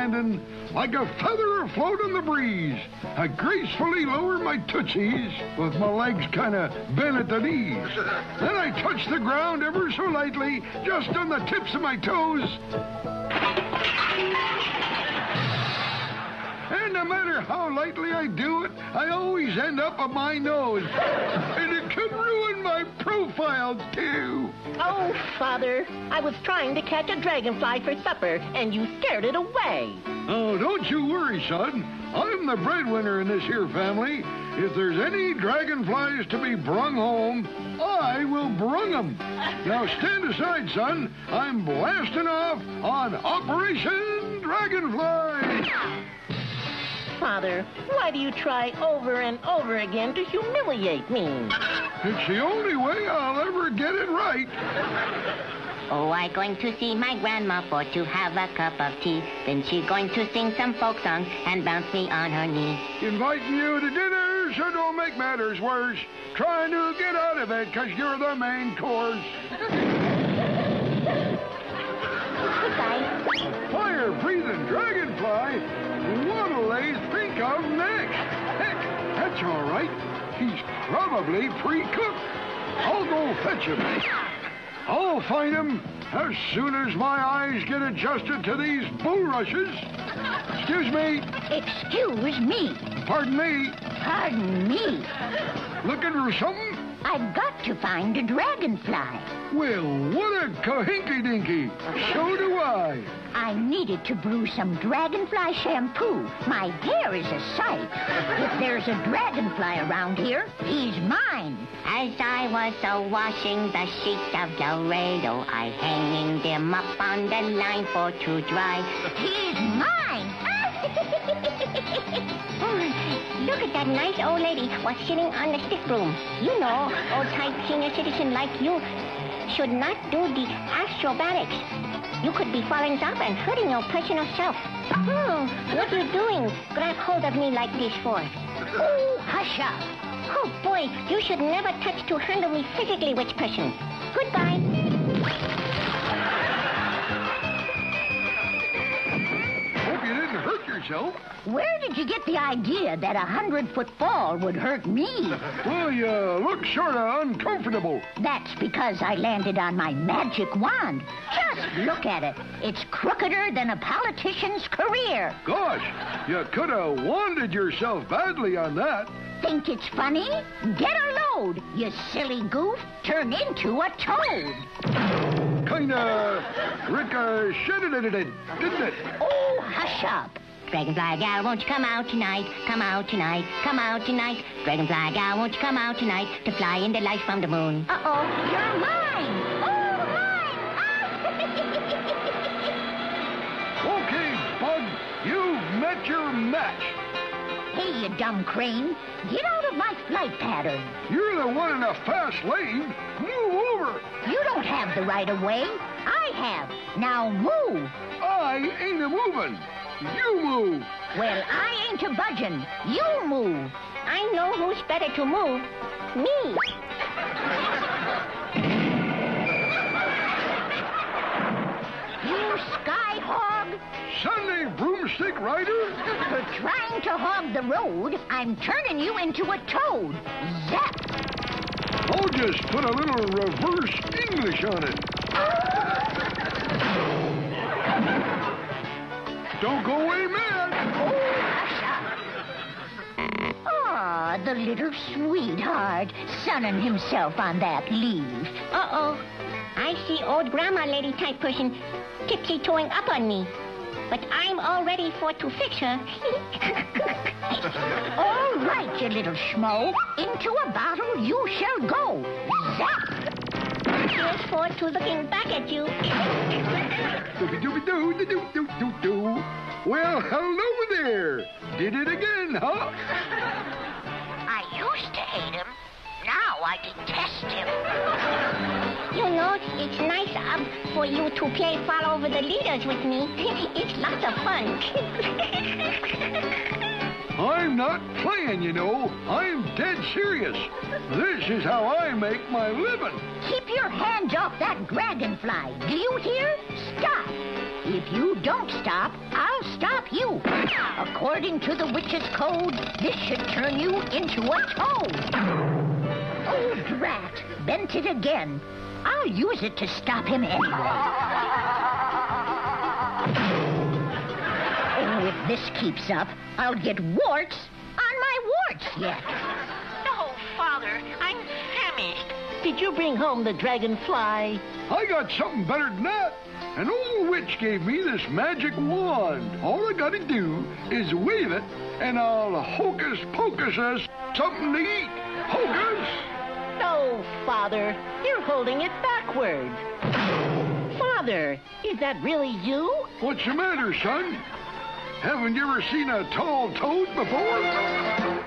landing like a feather afloat on the breeze. I gracefully lower my tootsies with my legs kind of bent at the knees. Then I touch the ground ever so lightly, just on the tips of my toes. And no matter how lightly I do it, I always end up on my nose. And it could ruin my profile, too. Oh, Father, I was trying to catch a dragonfly for supper, and you scared it away. Oh, don't you worry, son. I'm the breadwinner in this here family. If there's any dragonflies to be brung home, I will brung 'em. Now stand aside, son. I'm blasting off on Operation Dragonfly. Father, why do you try over and over again to humiliate me? It's the only way I'll ever get it right. Oh, I'm going to see my grandma for to have a cup of tea. Then she going to sing some folk songs and bounce me on her knee. Inviting you to dinner so don't make matters worse. Trying to get out of it because you're the main course. Goodbye. Fire-breathing dragonfly? They think of next? Heck, that's all right. He's probably pre-cooked. I'll go fetch him. I'll find him as soon as my eyes get adjusted to these bulrushes. Excuse me. Excuse me. Pardon me. Pardon me. Looking for something? I've got to find a dragonfly. Well, what a kahinky-dinky. So do I. I needed to brew some dragonfly shampoo. My hair is a sight. If there's a dragonfly around here, he's mine. As I was a washing the sheets of Laredo, I hanging them up on the line for to dry. He's mine. Look at that nice old lady was sitting on the stick broom. You know, old-type senior citizen like you should not do the astrobatics. You could be falling off and hurting your personal self. Oh, what are you doing? Grab hold of me like this for? Oh, hush up. Oh, boy, you should never touch to handle me physically, witch person. Goodbye. Didn't hurt yourself. Where did you get the idea that a hundred-foot fall would hurt me? Well, you uh, look sort of uncomfortable. That's because I landed on my magic wand. Just look at it. It's crookeder than a politician's career. Gosh, you could have wanded yourself badly on that. Think it's funny? Get a load, you silly goof. Turn into a toad. Kinda ricocheted it, didn't it? Oh, hush up. Dragonfly gal, won't you come out tonight? Come out tonight, come out tonight. Dragonfly gal, won't you come out tonight to fly in the light from the moon? Uh-oh, you're mine. Oh, mine. Okay, Bug, you've met your match. hey, you dumb crane. Get out of my flight pattern. You're the one in a fast lane. Move over. You don't have the right of way. I have. Now move. I ain't a moving. You move. Well, I ain't a budging. You move. I know who's better to move. Me. You sky hog. Sunday broomstick rider? For trying to hog the road, I'm turning you into a toad. Zap. I'll oh, just put a little reverse English on it. Oh, Don't go away mad. Aw, ah, the little sweetheart, sunning himself on that leaf. Uh-oh. I see old grandma lady type person tipsy-toeing up on me. But I'm all ready for to fix her. All right, you little schmo. Into a bottle you shall go. Zap. Here's for to looking back at you. Dooby dooby doo doo doo doo doo doo. Well, hello there. Did it again, huh? I used to hate him. Now I detest him. You know, it's nice um, for you to play fall over the leaders with me. it's lots of fun. I'm not playing, you know. I'm dead serious. This is how I make my living. Dragonfly. Do you hear? Stop. If you don't stop, I'll stop you. According to the witch's code, this should turn you into a toad. Oh, drat. Bent it again. I'll use it to stop him anyway. Oh, if this keeps up, I'll get warts on my warts yet. No, Father, I'm. Did you bring home the dragonfly? I got something better than that. An old witch gave me this magic wand. All I gotta do is wave it, and I'll hocus pocus us something to eat. Hocus! No, Father, you're holding it backwards. Father, is that really you? What's the matter, son? Haven't you ever seen a tall toad before?